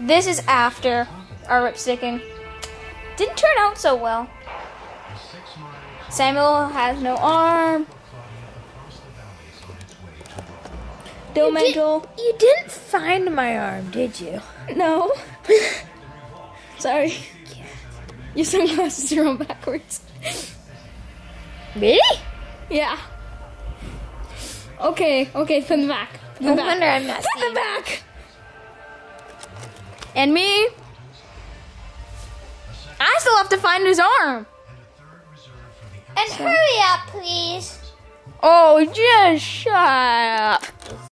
This is after our rip sticking. Didn't turn out so well. Samuel has no arm. Domenico. You didn't find my arm, did you? No. Sorry. Your sunglasses are on backwards. Really? Yeah. Okay, okay, from the back. From No the back. wonder I'm not From the seeing. back. And me. I still have to find his arm. And hurry up, please. Oh, just shut up.